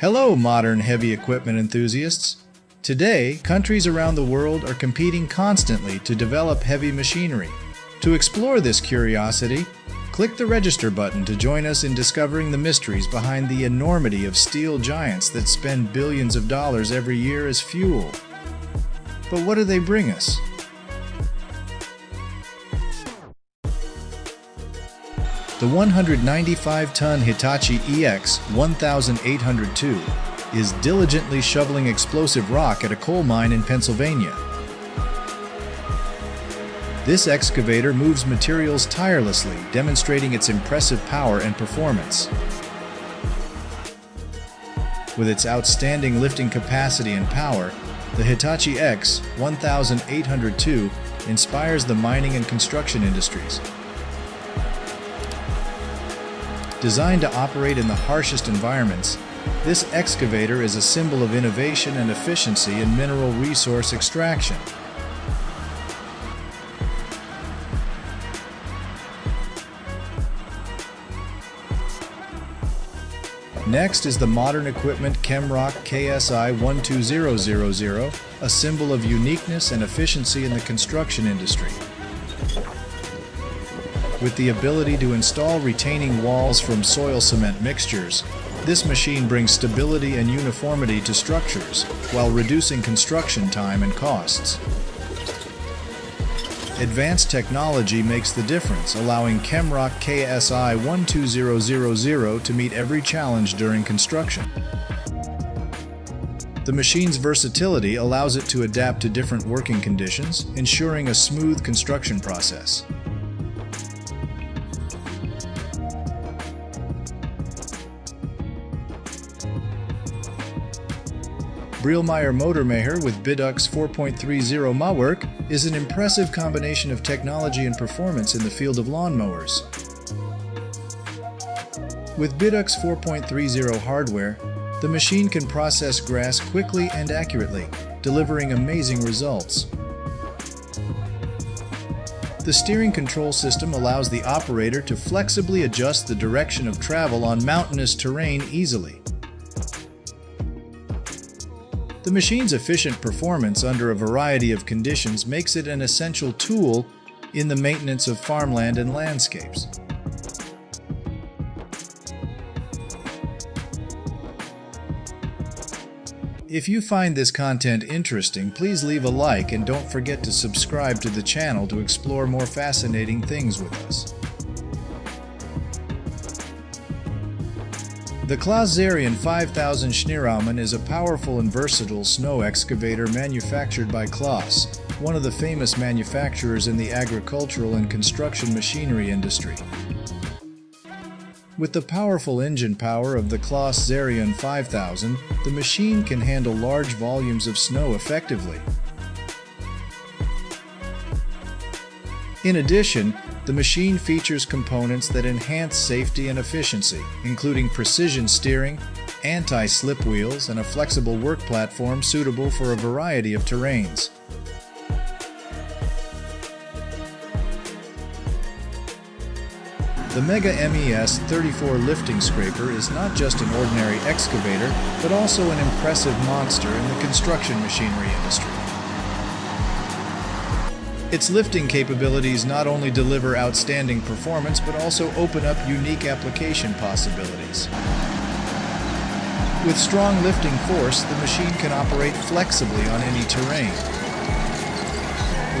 Hello, modern heavy equipment enthusiasts. Today, countries around the world are competing constantly to develop heavy machinery. To explore this curiosity, click the register button to join us in discovering the mysteries behind the enormity of steel giants that spend billions of dollars every year as fuel. But what do they bring us? The 195-ton Hitachi EX 1802 is diligently shoveling explosive rock at a coal mine in Pennsylvania. This excavator moves materials tirelessly, demonstrating its impressive power and performance. With its outstanding lifting capacity and power, the Hitachi EX 1802 inspires the mining and construction industries. Designed to operate in the harshest environments, this excavator is a symbol of innovation and efficiency in mineral resource extraction. Next is the modern equipment Kemroc KSI 12000, a symbol of uniqueness and efficiency in the construction industry. With the ability to install retaining walls from soil cement mixtures, this machine brings stability and uniformity to structures while reducing construction time and costs. Advanced technology makes the difference, allowing Kemroc KSI 12000 to meet every challenge during construction. The machine's versatility allows it to adapt to different working conditions, ensuring a smooth construction process. Brielmaier Motormacher with Bidux 4.30 Mauerk is an impressive combination of technology and performance in the field of lawnmowers. With Bidux 4.30 hardware, the machine can process grass quickly and accurately, delivering amazing results. The steering control system allows the operator to flexibly adjust the direction of travel on mountainous terrain easily. The machine's efficient performance under a variety of conditions makes it an essential tool in the maintenance of farmland and landscapes. If you find this content interesting, please leave a like and don't forget to subscribe to the channel to explore more fascinating things with us. The Claas Xerion 5000 Schneeraumann is a powerful and versatile snow excavator manufactured by Claas, one of the famous manufacturers in the agricultural and construction machinery industry. With the powerful engine power of the Claas Xerion 5000, the machine can handle large volumes of snow effectively. In addition, the machine features components that enhance safety and efficiency, including precision steering, anti-slip wheels, and a flexible work platform suitable for a variety of terrains. The Mega MES 34 lifting scraper is not just an ordinary excavator, but also an impressive monster in the construction machinery industry. Its lifting capabilities not only deliver outstanding performance, but also open up unique application possibilities. With strong lifting force, the machine can operate flexibly on any terrain.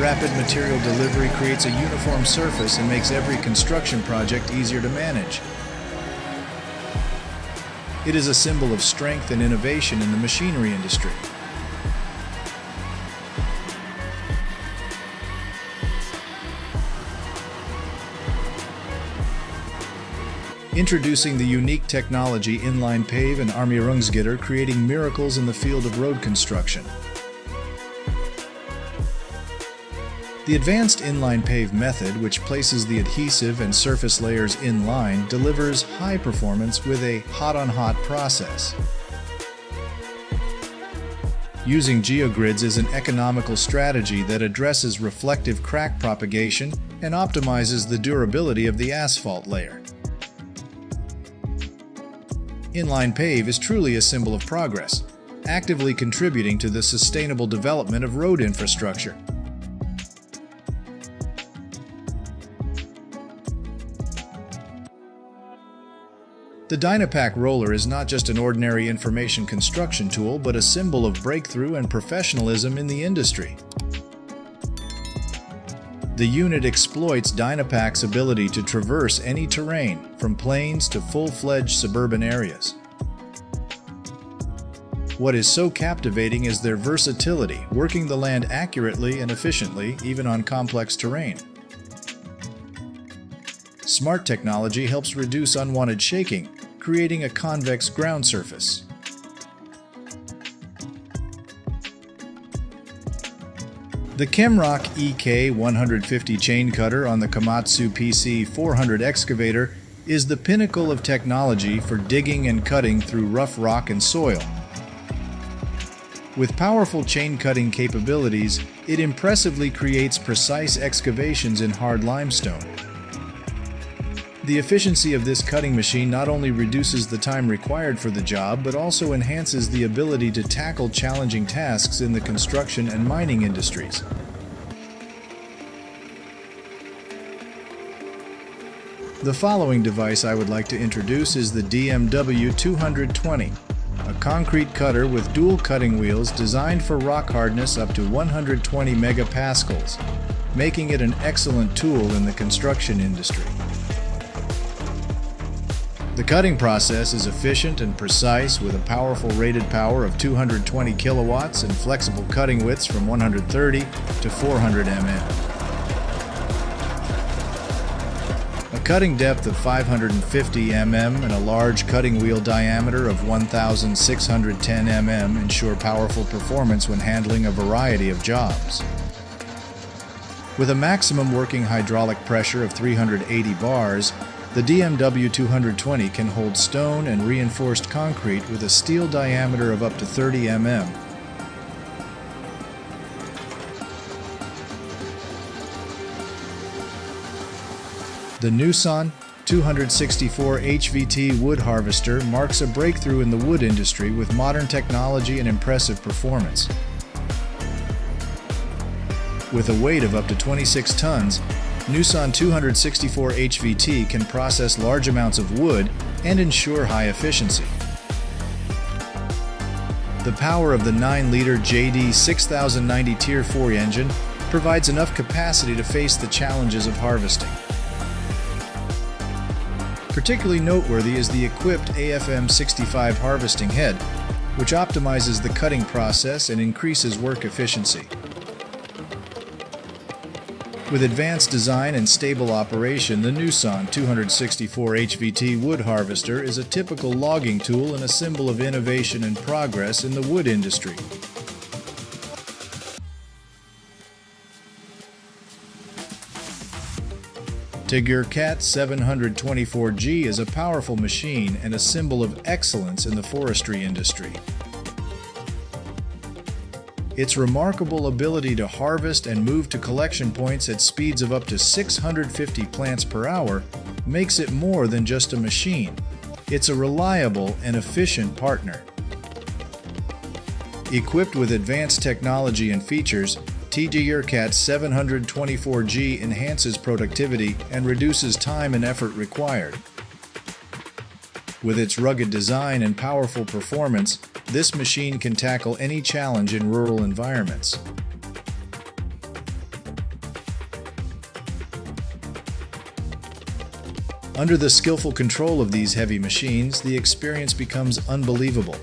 Rapid material delivery creates a uniform surface and makes every construction project easier to manage. It is a symbol of strength and innovation in the machinery industry. Introducing the unique technology Inline Pave and Armierungsgitter creating miracles in the field of road construction. The advanced inline pave method, which places the adhesive and surface layers in line, delivers high performance with a hot-on-hot -hot process. Using geogrids is an economical strategy that addresses reflective crack propagation and optimizes the durability of the asphalt layer. Inline pave is truly a symbol of progress, actively contributing to the sustainable development of road infrastructure. The Dynapac roller is not just an ordinary information construction tool, but a symbol of breakthrough and professionalism in the industry. The unit exploits Dynapac's ability to traverse any terrain, from plains to full-fledged suburban areas. What is so captivating is their versatility, working the land accurately and efficiently, even on complex terrain. Smart technology helps reduce unwanted shaking, creating a convex ground surface. The Kemroc EK 150 chain cutter on the Komatsu PC 400 excavator is the pinnacle of technology for digging and cutting through rough rock and soil. With powerful chain cutting capabilities, it impressively creates precise excavations in hard limestone. The efficiency of this cutting machine not only reduces the time required for the job, but also enhances the ability to tackle challenging tasks in the construction and mining industries. The following device I would like to introduce is the DMW 220, a concrete cutter with dual cutting wheels designed for rock hardness up to 120 megapascals, making it an excellent tool in the construction industry. The cutting process is efficient and precise with a powerful rated power of 220 kilowatts and flexible cutting widths from 130 to 400 mm. A cutting depth of 550 mm and a large cutting wheel diameter of 1610 mm ensure powerful performance when handling a variety of jobs. With a maximum working hydraulic pressure of 380 bars, the DMW 220 can hold stone and reinforced concrete with a steel diameter of up to 30 mm. The Neuson 264 HVT wood harvester marks a breakthrough in the wood industry with modern technology and impressive performance. With a weight of up to 26 tons, Neuson 264 HVT can process large amounts of wood and ensure high efficiency. The power of the 9-liter JD 6090 Tier 4 engine provides enough capacity to face the challenges of harvesting. Particularly noteworthy is the equipped AFM 65 harvesting head, which optimizes the cutting process and increases work efficiency. With advanced design and stable operation, the Neuson 264 HVT wood harvester is a typical logging tool and a symbol of innovation and progress in the wood industry. Tigercat 724G is a powerful machine and a symbol of excellence in the forestry industry. Its remarkable ability to harvest and move to collection points at speeds of up to 650 plants per hour makes it more than just a machine. It's a reliable and efficient partner. Equipped with advanced technology and features, Tigercat 724G enhances productivity and reduces time and effort required. With its rugged design and powerful performance, this machine can tackle any challenge in rural environments. Under the skillful control of these heavy machines, the experience becomes unbelievable.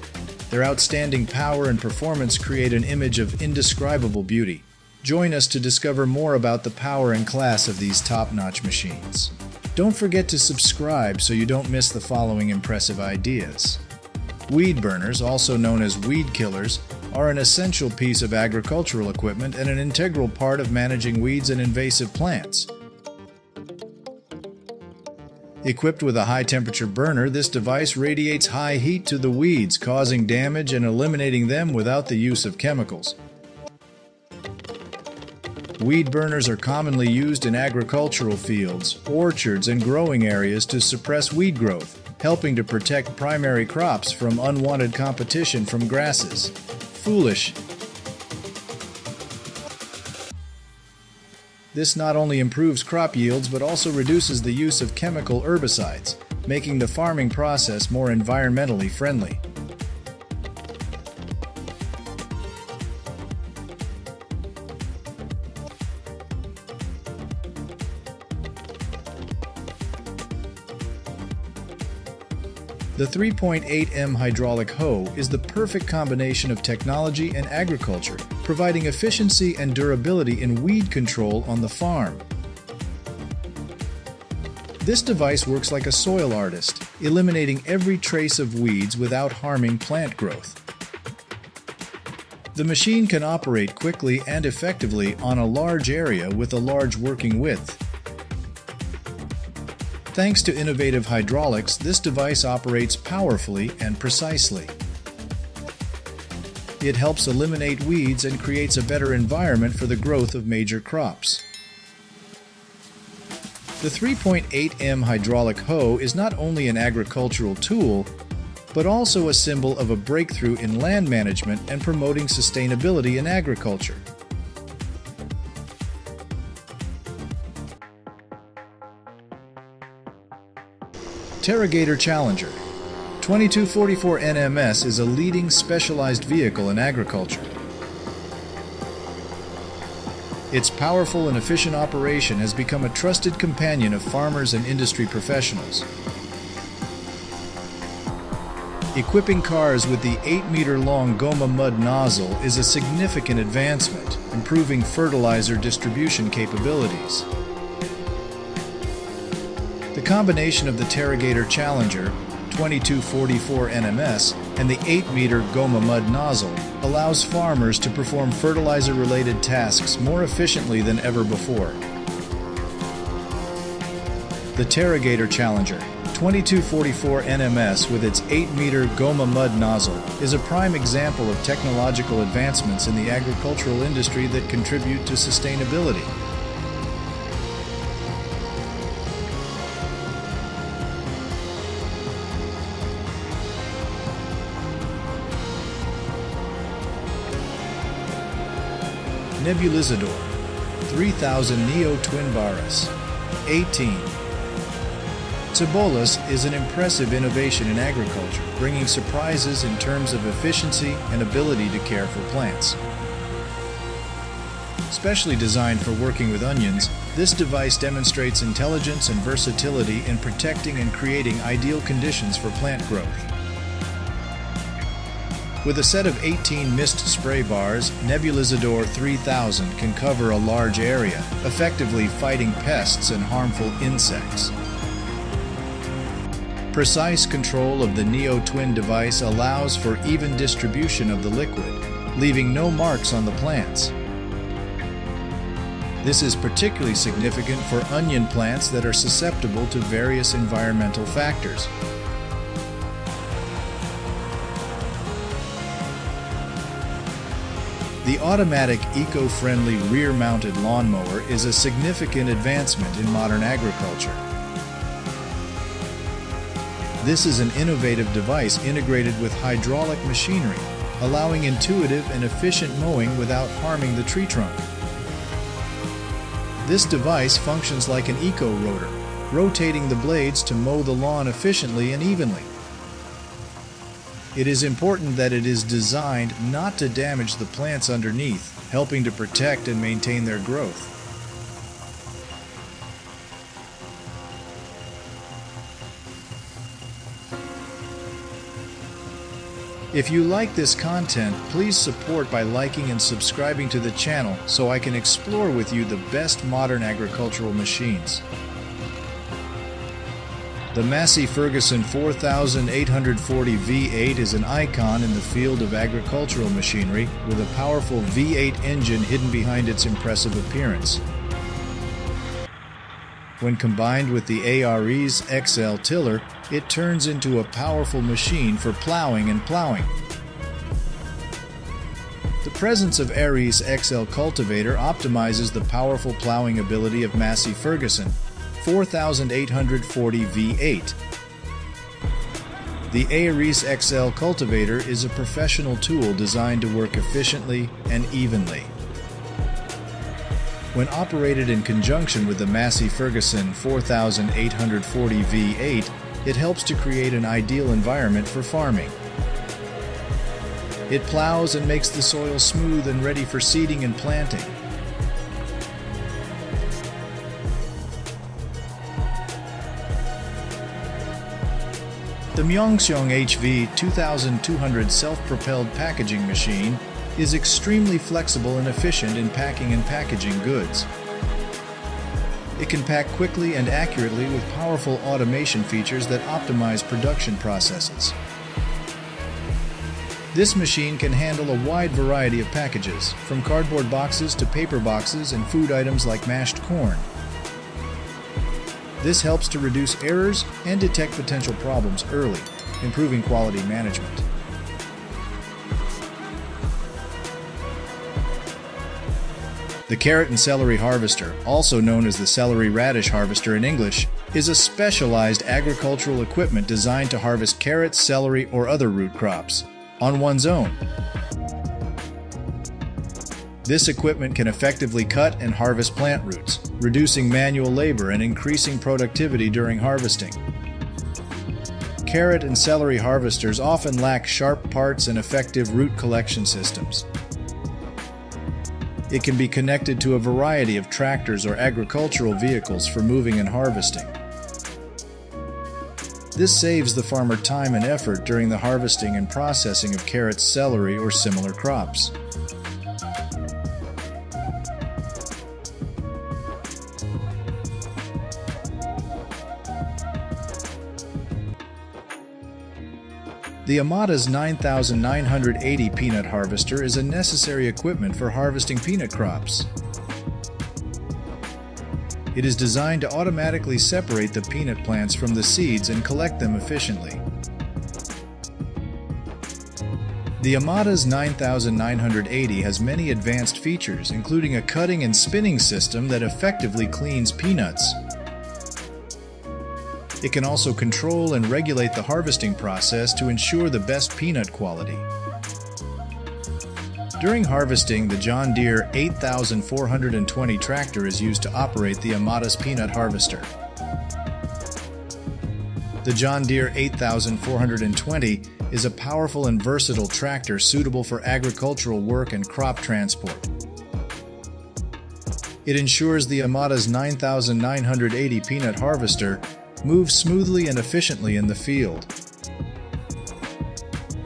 Their outstanding power and performance create an image of indescribable beauty. Join us to discover more about the power and class of these top-notch machines. Don't forget to subscribe so you don't miss the following impressive ideas. Weed burners, also known as weed killers, are an essential piece of agricultural equipment and an integral part of managing weeds and invasive plants. Equipped with a high temperature burner, this device radiates high heat to the weeds, causing damage and eliminating them without the use of chemicals. Weed burners are commonly used in agricultural fields, orchards, and growing areas to suppress weed growth. Helping to protect primary crops from unwanted competition from grasses. Foolish. This not only improves crop yields but also reduces the use of chemical herbicides, making the farming process more environmentally friendly. The 3.8M hydraulic hoe is the perfect combination of technology and agriculture, providing efficiency and durability in weed control on the farm. This device works like a soil artist, eliminating every trace of weeds without harming plant growth. The machine can operate quickly and effectively on a large area with a large working width. Thanks to innovative hydraulics, this device operates powerfully and precisely. It helps eliminate weeds and creates a better environment for the growth of major crops. The 3.8M hydraulic hoe is not only an agricultural tool, but also a symbol of a breakthrough in land management and promoting sustainability in agriculture. Terragator Challenger 2244 NMS is a leading specialized vehicle in agriculture. Its powerful and efficient operation has become a trusted companion of farmers and industry professionals. Equipping cars with the 8-meter-long Goma mud nozzle is a significant advancement, improving fertilizer distribution capabilities. The combination of the Terragator Challenger 2244 NMS and the 8-meter Goma mud nozzle allows farmers to perform fertilizer-related tasks more efficiently than ever before. The Terragator Challenger 2244 NMS with its 8-meter Goma mud nozzle is a prime example of technological advancements in the agricultural industry that contribute to sustainability. Nebulizador 3000 Neo Twin Baris 18 Cebollas is an impressive innovation in agriculture, bringing surprises in terms of efficiency and ability to care for plants. Specially designed for working with onions, this device demonstrates intelligence and versatility in protecting and creating ideal conditions for plant growth. With a set of 18 mist spray bars, Nebulizador 3000 can cover a large area, effectively fighting pests and harmful insects. Precise control of the Neo Twin device allows for even distribution of the liquid, leaving no marks on the plants. This is particularly significant for onion plants that are susceptible to various environmental factors, The automatic eco-friendly rear-mounted lawnmower is a significant advancement in modern agriculture. This is an innovative device integrated with hydraulic machinery, allowing intuitive and efficient mowing without harming the tree trunk. This device functions like an eco-rotor, rotating the blades to mow the lawn efficiently and evenly. It is important that it is designed not to damage the plants underneath, helping to protect and maintain their growth. If you like this content, please support by liking and subscribing to the channel so I can explore with you the best modern agricultural machines. The Massey Ferguson 4840 V8 is an icon in the field of agricultural machinery with a powerful V8 engine hidden behind its impressive appearance. When combined with the ARES XL tiller, it turns into a powerful machine for plowing and plowing. The presence of ARES XL cultivator optimizes the powerful plowing ability of Massey Ferguson, 4840 V8. The ARES XL cultivator is a professional tool designed to work efficiently and evenly. When operated in conjunction with the Massey Ferguson 4840 V8, it helps to create an ideal environment for farming. It plows and makes the soil smooth and ready for seeding and planting. The Myeongseong HV 2200 self-propelled packaging machine is extremely flexible and efficient in packing and packaging goods. It can pack quickly and accurately with powerful automation features that optimize production processes. This machine can handle a wide variety of packages, from cardboard boxes to paper boxes and food items like mashed corn. This helps to reduce errors and detect potential problems early, improving quality management. The carrot and celery harvester, also known as the celery radish harvester in English, is a specialized agricultural equipment designed to harvest carrots, celery, or other root crops on one's own. This equipment can effectively cut and harvest plant roots, reducing manual labor and increasing productivity during harvesting. Carrot and celery harvesters often lack sharp parts and effective root collection systems. It can be connected to a variety of tractors or agricultural vehicles for moving and harvesting. This saves the farmer time and effort during the harvesting and processing of carrots, celery, or similar crops. The Amadas 9980 peanut harvester is a necessary equipment for harvesting peanut crops. It is designed to automatically separate the peanut plants from the seeds and collect them efficiently. The Amadas 9980 has many advanced features, including a cutting and spinning system that effectively cleans peanuts. It can also control and regulate the harvesting process to ensure the best peanut quality. During harvesting, the John Deere 8420 tractor is used to operate the Amadas peanut harvester. The John Deere 8420 is a powerful and versatile tractor suitable for agricultural work and crop transport. It ensures the Amadas 9980 peanut harvester moves smoothly and efficiently in the field.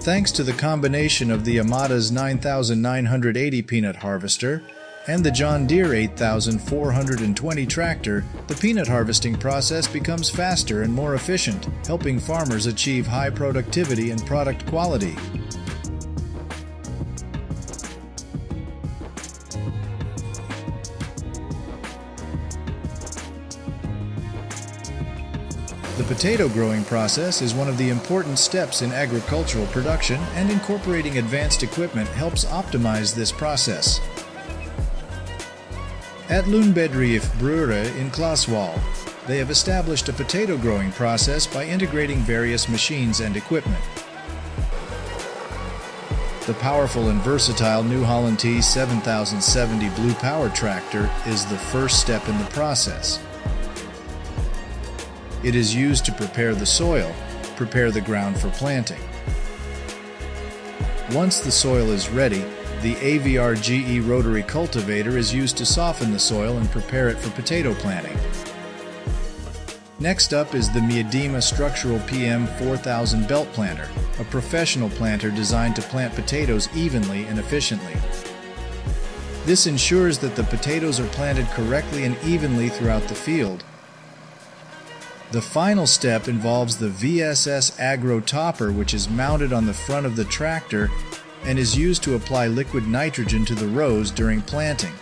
Thanks to the combination of the Amadas 9980 peanut harvester and the John Deere 8420 tractor, the peanut harvesting process becomes faster and more efficient, helping farmers achieve high productivity and product quality. Potato growing process is one of the important steps in agricultural production, and incorporating advanced equipment helps optimize this process. At Lundbedrift Brewery in Clauswall, they have established a potato growing process by integrating various machines and equipment. The powerful and versatile New Holland T 7070 Blue Power Tractor is the first step in the process. It is used to prepare the soil, prepare the ground for planting. Once the soil is ready, the AVR GE rotary cultivator is used to soften the soil and prepare it for potato planting. Next up is the Miedema Structural PM 4000 belt planter, a professional planter designed to plant potatoes evenly and efficiently. This ensures that the potatoes are planted correctly and evenly throughout the field, the final step involves the VSS Agro Topper, which is mounted on the front of the tractor and is used to apply liquid nitrogen to the rows during planting.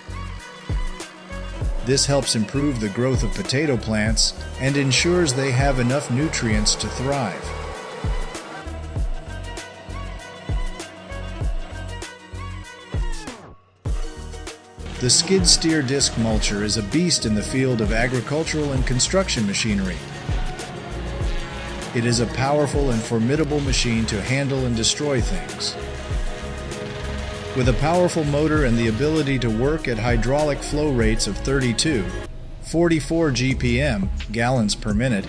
This helps improve the growth of potato plants and ensures they have enough nutrients to thrive. The skid steer disc mulcher is a beast in the field of agricultural and construction machinery. It is a powerful and formidable machine to handle and destroy things. With a powerful motor and the ability to work at hydraulic flow rates of 32, 44 GPM, gallons per minute,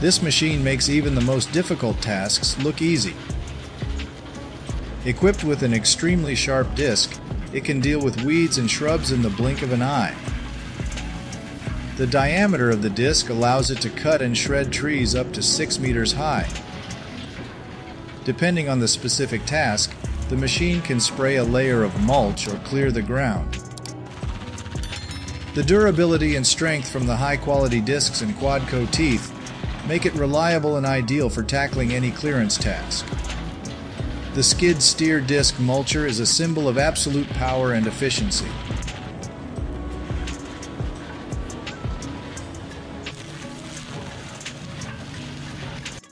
this machine makes even the most difficult tasks look easy. Equipped with an extremely sharp disc, it can deal with weeds and shrubs in the blink of an eye. The diameter of the disc allows it to cut and shred trees up to 6 meters high. Depending on the specific task, the machine can spray a layer of mulch or clear the ground. The durability and strength from the high-quality discs and Quadco teeth make it reliable and ideal for tackling any clearance task. The skid steer disc mulcher is a symbol of absolute power and efficiency.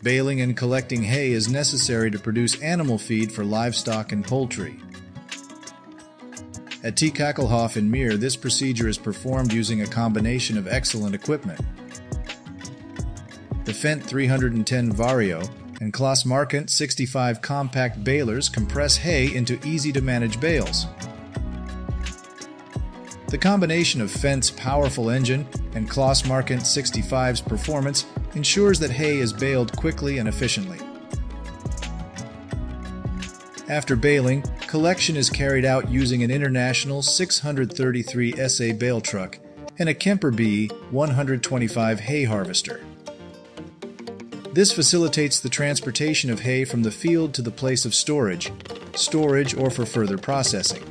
Baling and collecting hay is necessary to produce animal feed for livestock and poultry. At T. Kakelhoff in Mir, this procedure is performed using a combination of excellent equipment. The Fendt 310 Vario and Claas Markant 65 compact balers compress hay into easy-to-manage bales. The combination of Fendt's powerful engine and Claas Markant 65's performance ensures that hay is baled quickly and efficiently. After baling, collection is carried out using an International 633 SA bale truck and a Kemper B 125 hay harvester. This facilitates the transportation of hay from the field to the place of storage, storage or for further processing.